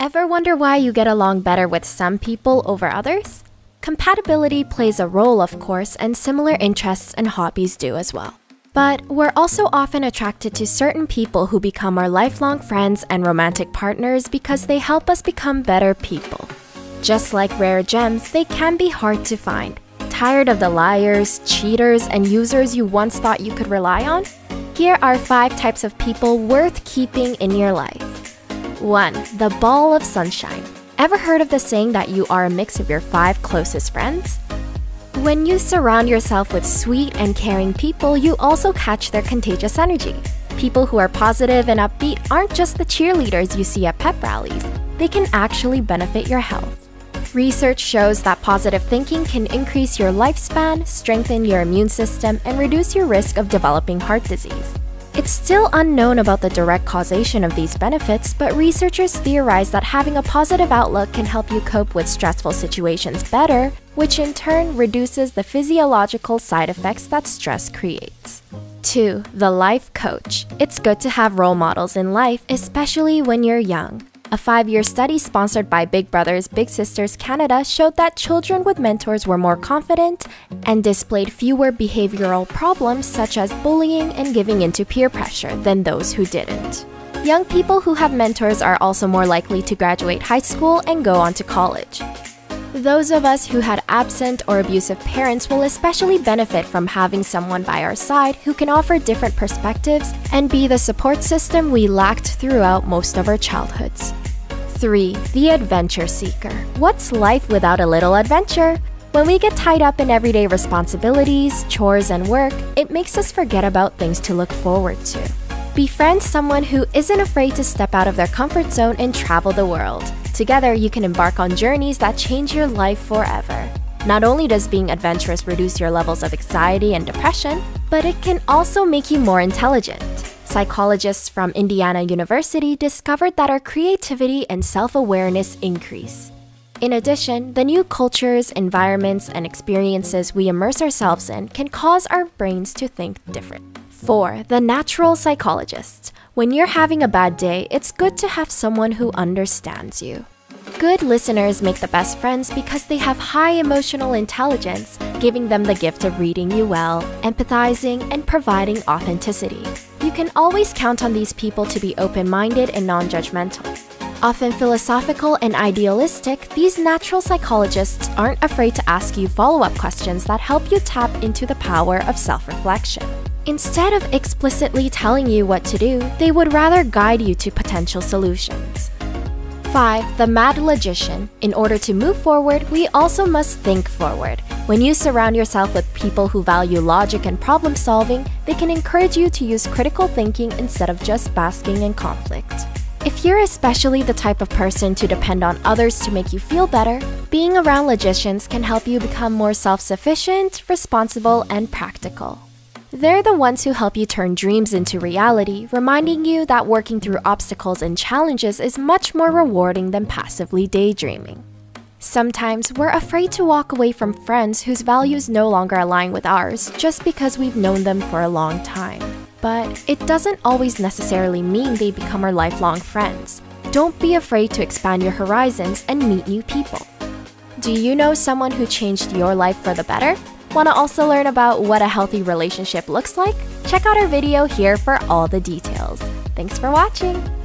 Ever wonder why you get along better with some people over others? Compatibility plays a role, of course, and similar interests and hobbies do as well. But we're also often attracted to certain people who become our lifelong friends and romantic partners because they help us become better people. Just like rare gems, they can be hard to find. Tired of the liars, cheaters, and users you once thought you could rely on? Here are 5 types of people worth keeping in your life. 1. The ball of sunshine. Ever heard of the saying that you are a mix of your 5 closest friends? When you surround yourself with sweet and caring people, you also catch their contagious energy. People who are positive and upbeat aren't just the cheerleaders you see at pep rallies, they can actually benefit your health. Research shows that positive thinking can increase your lifespan, strengthen your immune system, and reduce your risk of developing heart disease. It's still unknown about the direct causation of these benefits, but researchers theorize that having a positive outlook can help you cope with stressful situations better, which in turn reduces the physiological side effects that stress creates. 2. The Life Coach. It's good to have role models in life, especially when you're young. A five year study sponsored by Big Brothers Big Sisters Canada showed that children with mentors were more confident and displayed fewer behavioral problems such as bullying and giving into peer pressure than those who didn't. Young people who have mentors are also more likely to graduate high school and go on to college. Those of us who had absent or abusive parents will especially benefit from having someone by our side who can offer different perspectives and be the support system we lacked throughout most of our childhoods. 3. The Adventure Seeker. What's life without a little adventure? When we get tied up in everyday responsibilities, chores, and work, it makes us forget about things to look forward to. Befriend someone who isn't afraid to step out of their comfort zone and travel the world. Together, you can embark on journeys that change your life forever. Not only does being adventurous reduce your levels of anxiety and depression, but it can also make you more intelligent. Psychologists from Indiana University discovered that our creativity and self awareness increase. In addition, the new cultures, environments, and experiences we immerse ourselves in can cause our brains to think different. 4. The Natural Psychologist. When you're having a bad day, it's good to have someone who understands you. Good listeners make the best friends because they have high emotional intelligence, giving them the gift of reading you well, empathizing, and providing authenticity. Can always count on these people to be open minded and non judgmental. Often philosophical and idealistic, these natural psychologists aren't afraid to ask you follow up questions that help you tap into the power of self reflection. Instead of explicitly telling you what to do, they would rather guide you to potential solutions. 5. The Mad Logician. In order to move forward, we also must think forward. When you surround yourself with people who value logic and problem solving, they can encourage you to use critical thinking instead of just basking in conflict. If you're especially the type of person to depend on others to make you feel better, being around logicians can help you become more self sufficient, responsible, and practical. They're the ones who help you turn dreams into reality, reminding you that working through obstacles and challenges is much more rewarding than passively daydreaming. Sometimes we're afraid to walk away from friends whose values no longer align with ours just because we've known them for a long time. But it doesn't always necessarily mean they become our lifelong friends. Don't be afraid to expand your horizons and meet new people. Do you know someone who changed your life for the better? Want to also learn about what a healthy relationship looks like? Check out our video here for all the details. Thanks for watching!